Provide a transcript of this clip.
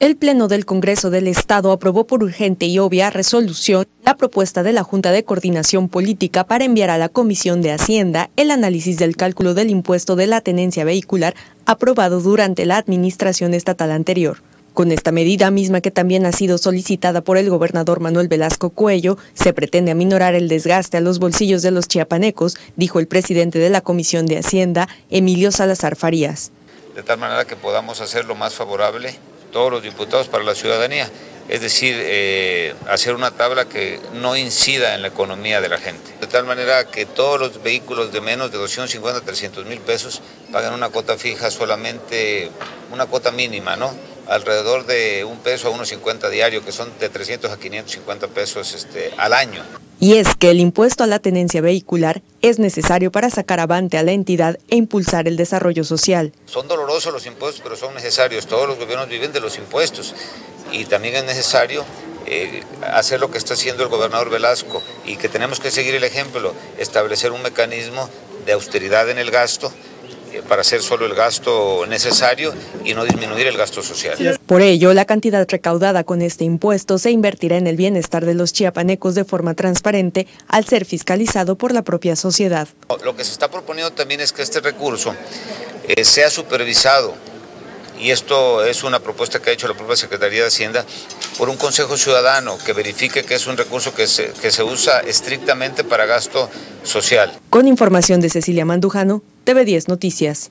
El Pleno del Congreso del Estado aprobó por urgente y obvia resolución la propuesta de la Junta de Coordinación Política para enviar a la Comisión de Hacienda el análisis del cálculo del impuesto de la tenencia vehicular aprobado durante la administración estatal anterior. Con esta medida misma que también ha sido solicitada por el gobernador Manuel Velasco Cuello, se pretende aminorar el desgaste a los bolsillos de los chiapanecos, dijo el presidente de la Comisión de Hacienda, Emilio Salazar Farías. De tal manera que podamos hacerlo más favorable todos los diputados para la ciudadanía, es decir, eh, hacer una tabla que no incida en la economía de la gente. De tal manera que todos los vehículos de menos de 250 300 mil pesos pagan una cuota fija solamente, una cuota mínima, ¿no? Alrededor de un peso a unos 50 diario, que son de 300 a 550 pesos este, al año. Y es que el impuesto a la tenencia vehicular es necesario para sacar avante a la entidad e impulsar el desarrollo social. Son dolorosos los impuestos, pero son necesarios. Todos los gobiernos viven de los impuestos y también es necesario eh, hacer lo que está haciendo el gobernador Velasco y que tenemos que seguir el ejemplo, establecer un mecanismo de austeridad en el gasto para hacer solo el gasto necesario y no disminuir el gasto social. Por ello, la cantidad recaudada con este impuesto se invertirá en el bienestar de los chiapanecos de forma transparente al ser fiscalizado por la propia sociedad. Lo que se está proponiendo también es que este recurso eh, sea supervisado y esto es una propuesta que ha hecho la propia Secretaría de Hacienda, por un Consejo Ciudadano que verifique que es un recurso que se, que se usa estrictamente para gasto Con información de Cecilia Mandujano, TV10 Noticias.